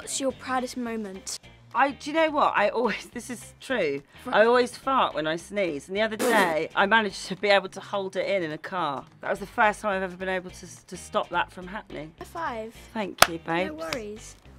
What's your proudest moment? I do you know what? I always this is true. I always fart when I sneeze, and the other day I managed to be able to hold it in in a car. That was the first time I've ever been able to to stop that from happening. High five. Thank you, babe. No worries.